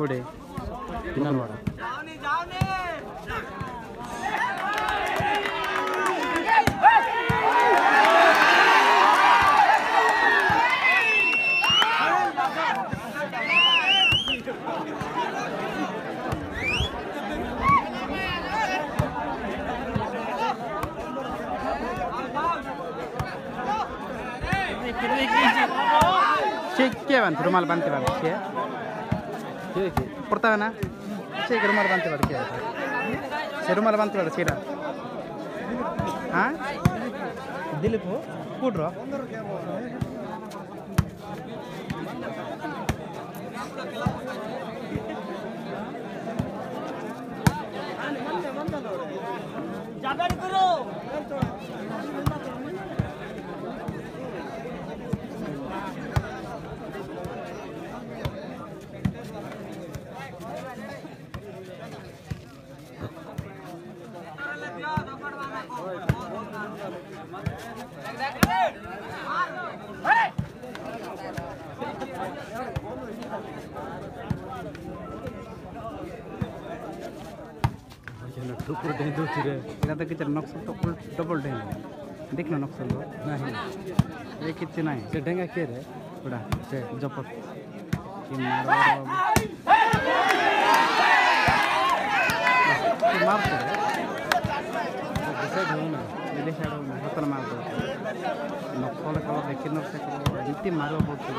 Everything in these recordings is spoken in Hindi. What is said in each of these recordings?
సప్పోడే के भन्थ्यो रुमाल बान्थ्यो भने ಕೊಡ್ತಾವೇನಾ? ಸೇ ಗಿರುಮಲ್ ಬಂತ ಬೇಡ ಸಿರುಮಲ್ ಬಂತ ಬೇಡ ಸೀರಾ ಹಾಂ? ದಿಲೀಪು ಕೂಡ್ರು. ಜಾಗಡ್ ಗುರು. डबल डें देख लो नक्सल टुकुर डबल डें नहीं ये किचन नहीं से डेंगा के रे बड़ा से जपक मार ದಿನೇಶ್ ಅವರು ಮಹತನ ಮಾಡಬೇಕು ಮಕ್ಕಳಕ್ಕೆ ಬೆಕ್ಕಿನ ರೀತಿ ಮಾಡಬೇಕು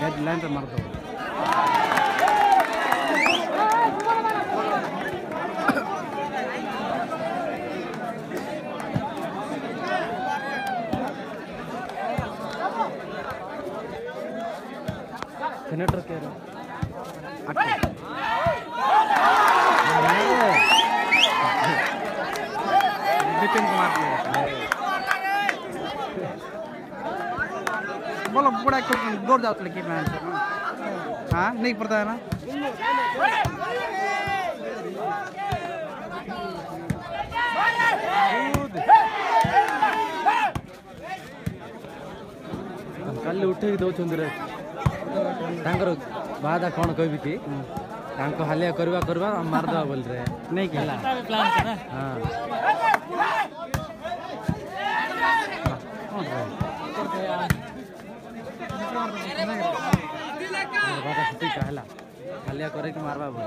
ಡೆಡ್ ಲೈನ್ ಮಾಡ್ಬೋದು ಕನ್ನಡ ಕೇರು ଡେଡ୍ ଲାଇନ୍ରେ ମାରିଦେବ ସେନେଟର କିଏ ରେ ଆଠ ବିପିନ କୁମାର ବୋଲ ବୁଢ଼ା ଦୌଡ଼ ଯାଉଥିଲେ କି ହଁ ନେଇକି ପଡ଼ତା ନା କାଲି ଉଠେଇକି ଦେଉଛନ୍ତି ରେ। ତାଙ୍କର ବାହାଦା କ'ଣ କହିବି କି? ତାଙ୍କ ହାଲିଆ କରିବା କରିବା ଆମେ ମାରିଦେବା ବୋଲି ରେ। ନେଇକି ହେଲା। ହଁ। कहला खालिया करे कि मारवा बोल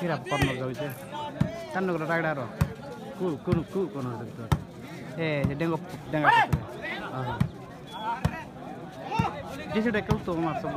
किरा पर्न जाउ छै कान नगर टागडा रो कु कु कु कोन देखतो ए डेंगो डेंगा हां जिसडे कल तो मार सब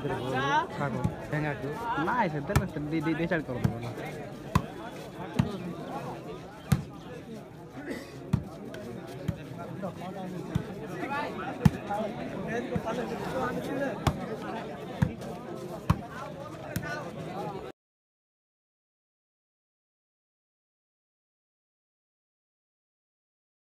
ମାର ସବୁ ଦିନ ଦେଉନାହାନ୍ତି ରେ କାକୁ ଠେଙ୍ଗାକୁ ନାଇଁ ସେ ଦେଲେ ଡିସାଇଡ୍ କରିଦେବ ନା ହଁ